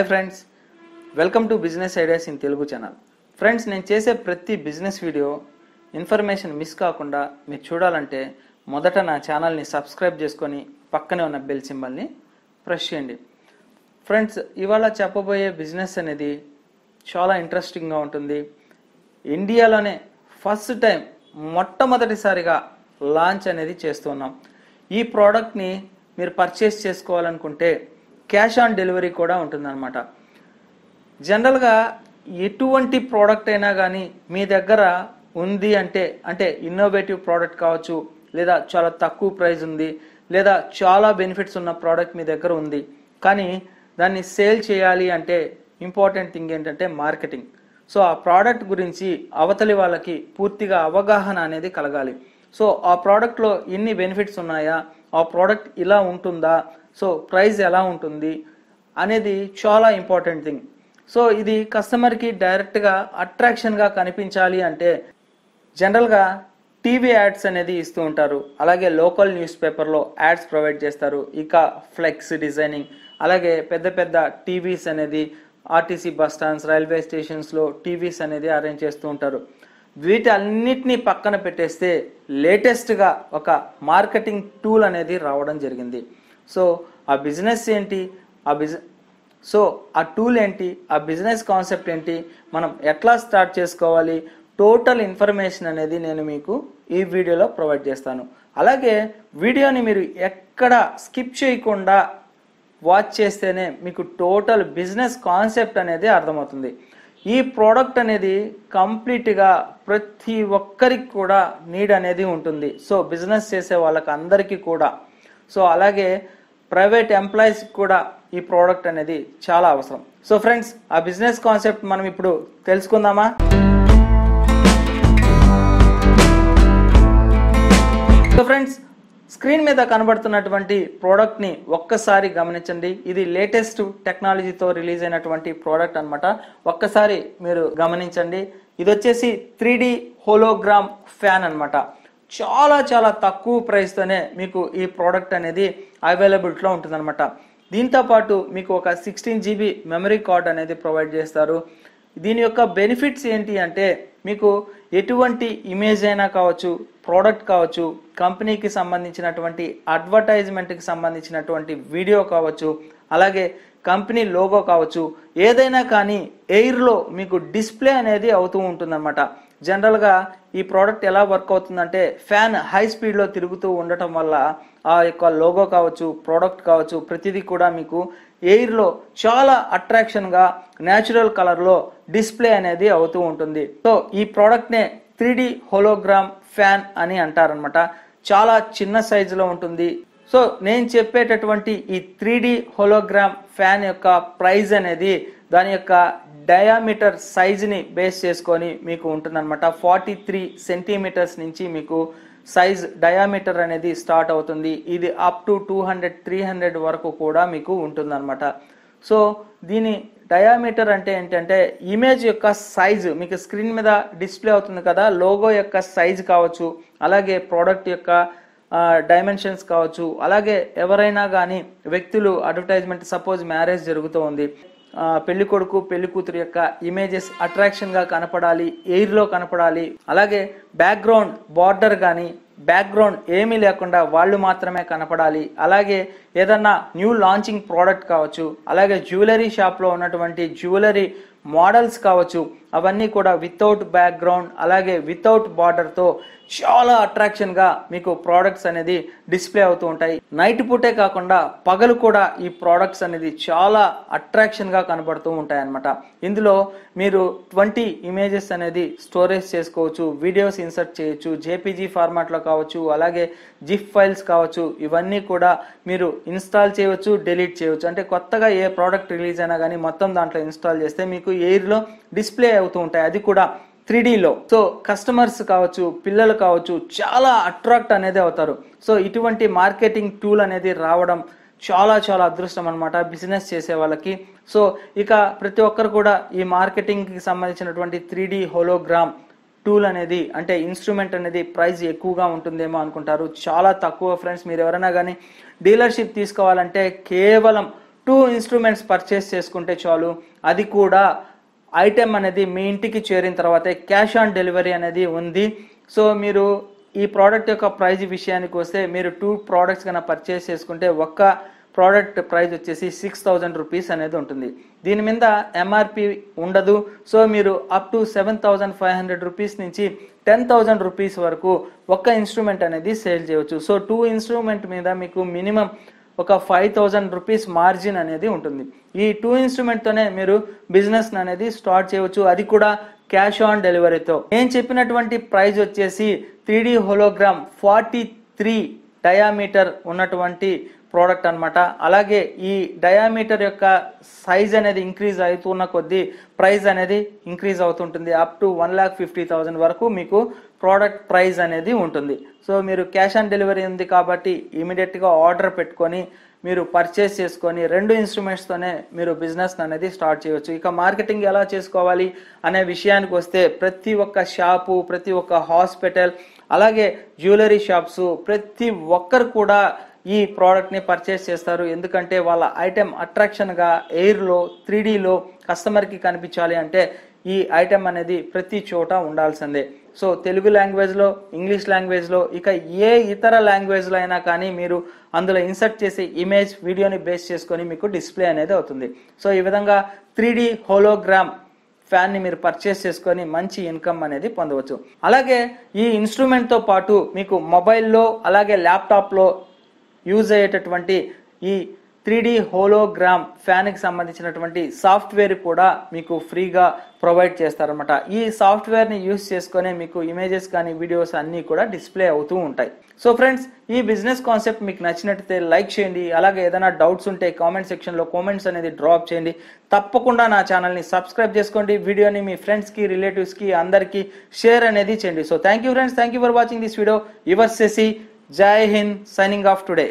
Hi friends. Welcome to business ideas in Telugu channel. Friends నేను చేసే ప్రతి business video information miss కాకుండా మీరు చూడాలంటే మొదట నా ఛానల్ని సబ్స్క్రైబ్ చేసుకొని పక్కనే ఉన్న బెల్ సింబల్ని ప్రెస్ చేయండి. ఫ్రెండ్స్ ఇవాళ చెప్పబోయే బిజినెస్ అనేది చాలా ఇంట్రెస్టింగ్గా ఉంటుంది. ఇండియాలోనే ఫస్ట్ టైం మొట్టమొదటిసారిగా లాంచ్ అనేది చేస్తున్నాం ఈ ప్రోడక్ట్ని మీరు పర్చేస్ చేసుకోవాలనుకుంటే క్యాష్ ఆన్ డెలివరీ కూడా ఉంటుందన్నమాట. జనరల్గా ఎటువంటి ప్రోడక్ట్ అయినా కానీ మీ దగ్గర ఉంది అంటే అంటే ఇన్నోవేటివ్ ప్రోడక్ట్ కావచ్చు లేదా చాలా తక్కువ ప్రైస్ ఉంది లేదా చాలా బెనిఫిట్స్ ఉన్న ప్రోడక్ట్ మీ దగ్గర ఉంది కానీ దాన్ని సేల్ చేయాలి అంటే ఇంపార్టెంట్ థింగ్ ఏంటంటే మార్కెటింగ్. సో ఆ ప్రోడక్ట్ గురించి అవతలి వాళ్ళకి పూర్తిగా అవగాహన అనేది కలగాలి. సో ఆ ప్రోడక్ట్లో ఎన్ని బెనిఫిట్స్ ఉన్నాయా ఆ ప్రోడక్ట్ ఇలా ఉంటుందా సో ప్రైస్ ఎలా ఉంటుంది అనేది చాలా ఇంపార్టెంట్ థింగ్. సో ఇది కస్టమర్కి డైరెక్ట్గా అట్రాక్షన్గా కనిపించాలి అంటే జనరల్గా టీవీ యాడ్స్ అనేది ఇస్తూ ఉంటారు. అలాగే లోకల్ న్యూస్ పేపర్లో యాడ్స్ ప్రొవైడ్ చేస్తారు. ఇక ఫ్లెక్స్ డిజైనింగ్ అలాగే పెద్ద పెద్ద టీవీస్ అనేది ఆర్టీసీ బస్ స్టాండ్స్ రైల్వే స్టేషన్స్లో టీవీస్ అనేది అరేంజ్ చేస్తూ ఉంటారు. వీటన్నిటినీ పక్కన పెట్టేస్తే లేటెస్ట్గా ఒక మార్కెటింగ్ టూల్ అనేది రావడం జరిగింది. సో ఆ బిజినెస్ ఏంటి? ఆ బిజ సో ఆ టూల్ ఏంటి? ఆ బిజినెస్ కాన్సెప్ట్ ఏంటి? మనం ఎట్లా స్టార్ట్ చేసుకోవాలి? టోటల్ ఇన్ఫర్మేషన్ అనేది నేను మీకు ఈ వీడియోలో ప్రొవైడ్ చేస్తాను. అలాగే వీడియోని మీరు ఎక్కడ స్కిప్ చేయకుండా వాచ్ చేస్తేనే మీకు టోటల్ బిజినెస్ కాన్సెప్ట్ అనేది అర్థమవుతుంది. ఈ ప్రోడక్ట్ అనేది కంప్లీట్గా ప్రతి ఒక్కరికి కూడా నీడ్ అనేది ఉంటుంది. సో బిజినెస్ చేసే వాళ్ళకి అందరికీ కూడా సో అలాగే ప్రైవేట్ ఎంప్లాయీస్ కూడా ఈ ప్రోడక్ట్ అనేది చాలా అవసరం. సో ఫ్రెండ్స్ ఆ బిజినెస్ కాన్సెప్ట్ మనం ఇప్పుడు తెలుసుకుందామా? సో ఫ్రెండ్స్ స్క్రీన్ మీద కనబడుతున్నటువంటి ప్రోడక్ట్ని ఒక్కసారి గమనించండి. ఇది లేటెస్ట్ టెక్నాలజీతో రిలీజ్ అయినటువంటి ప్రోడక్ట్ అన్నమాట. ఒక్కసారి మీరు గమనించండి. ఇది వచ్చేసి త్రీ డి హోలోగ్రామ్ ఫ్యాన్ అన్నమాట. చాలా చాలా తక్కువ ప్రైస్తోనే మీకు ఈ ప్రోడక్ట్ అనేది అవైలబిలిటీలో ఉంటుందన్నమాట. దీంతో పాటు మీకు ఒక సిక్స్టీన్ జీబీ మెమరీ కార్డ్ అనేది ప్రొవైడ్ చేస్తారు. దీని యొక్క బెనిఫిట్స్ ఏంటి అంటే మీకు ఎటువంటి ఇమేజ్ అయినా కావచ్చు ప్రోడక్ట్ కావచ్చు కంపెనీకి సంబంధించినటువంటి అడ్వర్టైజ్మెంట్కి సంబంధించినటువంటి వీడియో కావచ్చు అలాగే కంపెనీ లోగో కావచ్చు ఏదైనా కానీ ఎయిర్లో మీకు డిస్ప్లే అనేది అవుతూ ఉంటుందన్నమాట. జనరల్గా ఈ ప్రోడక్ట్ ఎలా వర్క్ అవుతుందంటే ఫ్యాన్ హై స్పీడ్లో తిరుగుతూ ఉండటం వల్ల ఆ యొక్క లోగో కావచ్చు ప్రోడక్ట్ కావచ్చు ప్రతిదీ కూడా మీకు ఎయిర్లో చాలా అట్రాక్షన్గా న్యాచురల్ కలర్లో డిస్ప్లే అనేది అవుతూ ఉంటుంది. సో ఈ ప్రోడక్ట్నే త్రీ డి హోలోగ్రామ్ ఫ్యాన్ అని అంటారనమాట చాలా చిన్న సైజులో ఉంటుంది. సో నేను చెప్పేటటువంటి ఈ త్రీ డి హోలోగ్రామ్ ఫ్యాన్ యొక్క ప్రైజ్ అనేది దాని యొక్క డయామీటర్ సైజుని బేస్ చేసుకొని మీకు ఉంటుందన్నమాట. ఫార్టీ త్రీ సెంటీమీటర్స్ నుంచి మీకు సైజ్ డయామీటర్ అనేది స్టార్ట్ అవుతుంది. ఇది up to two hundred three hundred వరకు కూడా మీకు ఉంటుందన్నమాట. సో దీని డయామీటర్ అంటే ఏంటంటే ఇమేజ్ యొక్క సైజు మీకు స్క్రీన్ మీద డిస్ప్లే అవుతుంది కదా లోగో యొక్క సైజ్ కావచ్చు అలాగే ప్రోడక్ట్ యొక్క డైమెన్షన్స్ కావచ్చు అలాగే ఎవరైనా కానీ వ్యక్తులు అడ్వర్టైజ్మెంట్ సపోజ్ మ్యారేజ్ జరుగుతూ ఉంది. పెళ్ళి కొడుకు పెళ్ళి కూతురు యొక్క ఇమేజెస్ అట్రాక్షన్గా కనపడాలి ఎయిర్లో కనపడాలి. అలాగే బ్యాక్గ్రౌండ్ బార్డర్ కానీ బ్యాక్గ్రౌండ్ ఏమీ లేకుండా వాళ్ళు మాత్రమే కనపడాలి. అలాగే ఏదన్నా న్యూ లాంచింగ్ ప్రోడక్ట్ కావచ్చు అలాగే జ్యువెలరీ షాప్లో ఉన్నటువంటి జ్యువెలరీ మోడల్స్ కావచ్చు అవన్నీ కూడా వితౌట్ బ్యాక్గ్రౌండ్ అలాగే వితౌట్ బార్డర్తో చాలా అట్రాక్షన్గా మీకు ప్రోడక్ట్స్ అనేది డిస్ప్లే అవుతూ ఉంటాయి. నైట్ పూటే కాకుండా పగలు కూడా ఈ ప్రోడక్ట్స్ అనేది చాలా అట్రాక్షన్గా కనబడుతూ ఉంటాయి అన్నమాట ఇందులో మీరు ట్వంటీ ఇమేజెస్ అనేది స్టోరేజ్ చేసుకోవచ్చు వీడియోస్ ఇన్సర్ట్ చేయొచ్చు జేపీజీ ఫార్మాట్లో కావచ్చు అలాగే జిఫ్ ఫైల్స్ కావచ్చు ఇవన్నీ కూడా మీరు ఇన్స్టాల్ చేయవచ్చు డిలీట్ చేయవచ్చు. అంటే కొత్తగా ఏ ప్రోడక్ట్ రిలీజ్ అయినా కానీ మొత్తం దాంట్లో ఇన్స్టాల్ చేస్తే మీకు ఎయిర్లో డిస్ప్లే అవుతూ ఉంటాయి. అది కూడా త్రీ సో కస్టమర్స్ కావచ్చు పిల్లలు కావచ్చు చాలా అట్రాక్ట్ అనేది అవుతారు. సో ఇటువంటి మార్కెటింగ్ టూల్ అనేది రావడం చాలా చాలా అదృష్టం అనమాట బిజినెస్ చేసే వాళ్ళకి. సో ఇక ప్రతి ఒక్కరు కూడా ఈ మార్కెటింగ్కి సంబంధించినటువంటి త్రీ డి హోలోగ్రామ్ టూల్ అనేది అంటే ఇన్స్ట్రుమెంట్ అనేది ప్రైస్ ఎక్కువగా ఉంటుందేమో అనుకుంటారు. చాలా తక్కువ ఫ్రెండ్స్ మీరు ఎవరైనా కానీ డీలర్షిప్ తీసుకోవాలంటే కేవలం టూ ఇన్స్ట్రుమెంట్స్ పర్చేస్ చేసుకుంటే చాలు. అది కూడా ఐటెం అనేది మీ ఇంటికి చేరిన తర్వాతే క్యాష్ ఆన్ డెలివరీ అనేది ఉంది. సో మీరు ఈ ప్రోడక్ట్ యొక్క ప్రైజ్ విషయానికి వస్తే మీరు టూ ప్రోడక్ట్స్ కన్నా పర్చేస్ చేసుకుంటే ఒక్క ప్రోడక్ట్ ప్రైస్ వచ్చేసి సిక్స్ థౌజండ్ రూపీస్ అనేది ఉంటుంది. దీని మీద ఎంఆర్పి ఉండదు. సో మీరు up to seven thousand five hundred rupees నుంచి టెన్ థౌజండ్ రూపీస్ వరకు ఒక్క ఇన్స్ట్రుమెంట్ అనేది సేల్ చేయవచ్చు సో టూ ఇన్స్ట్రుమెంట్ మీద మీకు మినిమం ఒక ఫైవ్ థౌజండ్ రూపీస్ మార్జిన్ అనేది ఉంటుంది. ఈ టూ ఇన్స్ట్రుమెంట్తోనే మీరు బిజినెస్ అనేది స్టార్ట్ చేయవచ్చు. అది కూడా క్యాష్ ఆన్ డెలివరీతో నేను చెప్పినటువంటి ప్రైజ్ వచ్చేసి three D hologram forty three diameter ఉన్నటువంటి ప్రోడక్ట్ అన్నమాట. అలాగే ఈ డయామీటర్ యొక్క సైజ్ అనేది ఇంక్రీజ్ అవుతున్న కొద్దీ ప్రైస్ అనేది ఇంక్రీజ్ అవుతుంటుంది. Up to one lakh fifty thousand వరకు మీకు ప్రోడక్ట్ ప్రైస్ అనేది ఉంటుంది. సో మీరు క్యాష్ ఆన్ డెలివరీ ఉంది కాబట్టి ఇమీడియట్గా ఆర్డర్ పెట్టుకొని మీరు పర్చేస్ చేసుకొని రెండు ఇన్స్ట్రుమెంట్స్తోనే మీరు బిజినెస్ అనేది స్టార్ట్ చేయవచ్చు ఇక మార్కెటింగ్ ఎలా చేసుకోవాలి అనే విషయానికి వస్తే ప్రతి ఒక్క షాపు ప్రతి ఒక్క హాస్పిటల్ అలాగే జ్యువెలరీ షాప్స్ ప్రతి ఒక్కరు కూడా ఈ ప్రోడక్ట్ని పర్చేస్ చేస్తారు. ఎందుకంటే వాళ్ళ ఐటెం అట్రాక్షన్గా ఎయిర్లో త్రీడీలో కస్టమర్కి కనిపించాలి అంటే ఈ ఐటెం అనేది ప్రతి చోట ఉండాల్సిందే. సో తెలుగు లాంగ్వేజ్లో ఇంగ్లీష్ లాంగ్వేజ్లో ఇక ఏ ఇతర లాంగ్వేజ్లో అయినా కానీ మీరు అందులో ఇన్సర్ట్ చేసే ఇమేజ్ వీడియోని బేస్ చేసుకొని మీకు డిస్ప్లే అనేది అవుతుంది. సో ఈ విధంగా త్రీ డి హోలోగ్రామ్ ఫ్యాన్ని మీరు పర్చేస్ చేసుకొని మంచి ఇన్కమ్ అనేది పొందవచ్చు. అలాగే ఈ ఇన్స్ట్రుమెంట్తో పాటు మీకు మొబైల్లో అలాగే ల్యాప్టాప్లో యూజ్ అయ్యేటటువంటి ఈ త్రీ డి హోలోగ్రామ్ ఫ్యాన్కి సంబంధించినటువంటి సాఫ్ట్వేర్ కూడా మీకు ఫ్రీగా ప్రొవైడ్ చేస్తారనమాట ఈ సాఫ్ట్వేర్ని యూస్ చేసుకునే మీకు ఇమేజెస్ కానీ వీడియోస్ అన్నీ కూడా డిస్ప్లే అవుతూ ఉంటాయి. సో ఫ్రెండ్స్ ఈ బిజినెస్ కాన్సెప్ట్ మీకు నచ్చినట్టయితే లైక్ చేయండి. అలాగే ఏదైనా డౌట్స్ ఉంటే కామెంట్ సెక్షన్లో కామెంట్స్ అనేది డ్రాప్ చేయండి. తప్పకుండా నా ఛానల్ని సబ్స్క్రైబ్ చేసుకోండి. వీడియోని మీ ఫ్రెండ్స్కి రిలేటివ్స్కి అందరికీ షేర్ అనేది చేయండి. So thank you friends. Thank you for watching this video. Your సెసి Jai Hind. Signing off today.